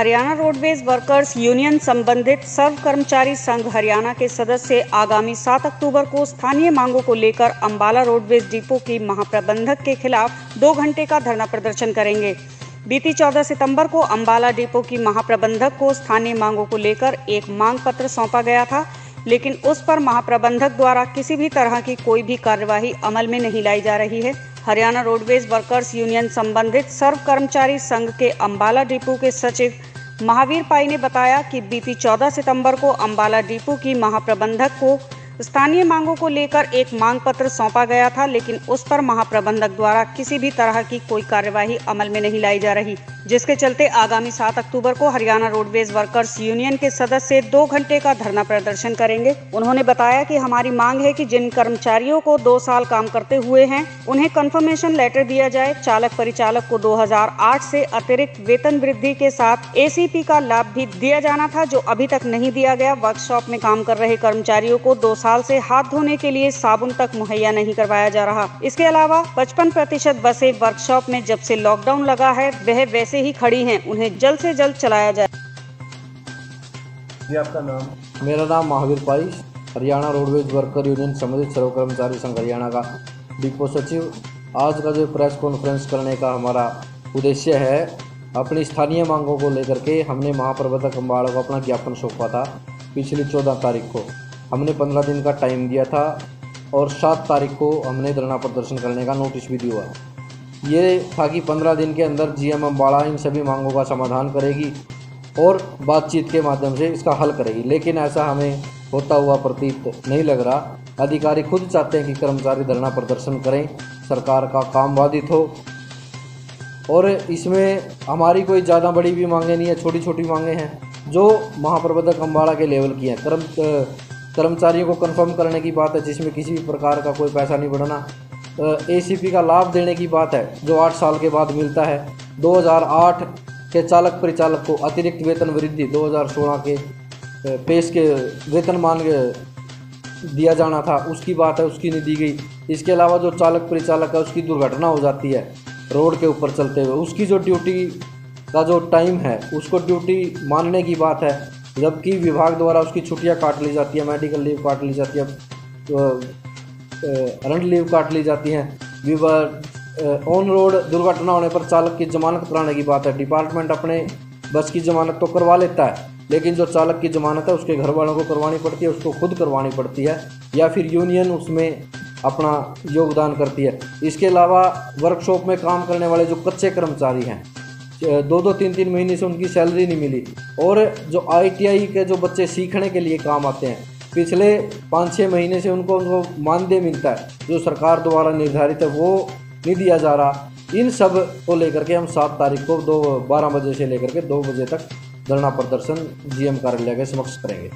Haryana roadways workers union संबंधित सर्व कर्मचारी संघ हरियाणा के सदस्य आगामी 7 अक्टूबर को स्थानीय मांगों को लेकर अंबाला रोडवेज़ डिपो की महाप्रबंधक के खिलाफ दो घंटे का धरना प्रदर्शन करेंगे। बीती 14 सितंबर को अंबाला डिपो की महाप्रबंधक को स्थानीय मांगों को लेकर एक मांग पत्र सौंपा गया था, लेकिन उस पर महाप्रबंधक द्वारा किसी भी तरह की कोई भी कार्यवाही अमल में नहीं लाई जा रही है। हरियाणा रोडवेज़ वर्कर्स यूनियन संबंधित सर्व कर्मचारी संघ के अंबाला डिपो के सचिव महावीर पाई ने बताया कि बीती 14 सितंबर को अंबाला डिपो की महाप्रबंधक को स्थानीय मांगों को लेकर एक मांग पत्र सौंपा गया था, लेकिन उस पर महाप्रबंधक द्वारा किसी भी तरह की कोई कार्यवाही अमल में नहीं लाई जा रही, जिसके चलते आगामी 7 अक्टूबर को हरियाणा रोडवेज़ वर्कर्स यूनियन के सदस्य दो घंटे का धरना प्रदर्शन करेंगे। उन्होंने बताया कि हमारी मांग है कि जिन कर्मचारियों को दो साल काम करते हुए हैं, उन्हें कंफर्मेशन लेटर दिया जाए। चालक परिचालक को 2008 से अतिरिक्त वेतन वृद्धि के साथ एसीपी का लाभ भी दिया जाना था, जो अभी तक नहीं दिया गया। वर्कशॉप में काम कर रहे कर्मचारियों को दो साल से हाथ धोने के लिए साबुन तक मुहैया नहीं करवाया जा रहा। इसके अलावा पचपन प्रतिशत बसें वर्कशॉप में जब से लॉकडाउन लगा है वह वैसे वैसे ही खड़ी हैं उन्हें जल्द से जल्द चलाया जाए। जी आपका नाम? मेरा नाम Mahavir Pai Haryana roadways worker union संबंधित सर्व कर्मचारी संघ हरियाणा का डिपो सचिव। आज का जो प्रेस कॉन्फ्रेंस करने का हमारा उद्देश्य है अपनी स्थानीय मांगों को लेकर के हमने महाप्रबंधक अम्बाड़ा को अपना ज्ञापन सौंपा था पिछली चौदह तारीख को। हमने पंद्रह दिन का टाइम दिया था और सात तारीख को हमने धरना प्रदर्शन करने का नोटिस भी दिया ये था कि पंद्रह दिन के अंदर जीएम अम्बाड़ा इन सभी मांगों का समाधान करेगी और बातचीत के माध्यम से इसका हल करेगी। लेकिन ऐसा हमें होता हुआ प्रतीत नहीं लग रहा। अधिकारी खुद चाहते हैं कि कर्मचारी धरना प्रदर्शन करें, सरकार का काम बाधित हो। और इसमें हमारी कोई ज़्यादा बड़ी भी मांगे नहीं है छोटी छोटी मांगे हैं, जो महाप्रबंधक अम्बाड़ा के लेवल की हैं। कर्म कर्मचारियों को कंफर्म करने की बात है, जिसमें किसी भी प्रकार का कोई पैसा नहीं बढ़ना। एसीपी का लाभ देने की बात है, जो आठ साल के बाद मिलता है। 2008 के चालक परिचालक को अतिरिक्त वेतन वृद्धि 2016 के पेश के वेतन मान दिया जाना था। उसकी बात है, उसकी नहीं दी गई। इसके अलावा जो चालक परिचालक है, उसकी दुर्घटना हो जाती है रोड के ऊपर चलते हुए। उसकी जो ड्यूटी का जो टाइम है, उसको ड्यूटी मानने की बात है। जबकि विभाग द्वारा उसकी छुट्टियाँ काट ली जाती है मेडिकल लीव काट ली जाती है रंट लीव काट ली जाती हैं। ऑन रोड दुर्घटना होने पर चालक की जमानत कराने की बात है। डिपार्टमेंट अपने बस की जमानत तो करवा लेता है, लेकिन जो चालक की जमानत है, उसके घर वालों को करवानी पड़ती है, उसको खुद करवानी पड़ती है, या फिर यूनियन उसमें अपना योगदान करती है। इसके अलावा वर्कशॉप में काम करने वाले जो कच्चे कर्मचारी हैं दो दो तीन तीन महीने से उनकी सैलरी नहीं मिली। और जो आईटीआई के जो बच्चे सीखने के लिए काम आते हैं, पिछले पाँच छः महीने से उनको उनको मानदेय मिलता है, जो सरकार द्वारा निर्धारित है, वो नहीं दिया जा रहा। इन सबको लेकर के हम सात तारीख को दो, बारह बजे से लेकर के दो बजे तक धरना प्रदर्शन जीएम कार्यालय के समक्ष करेंगे।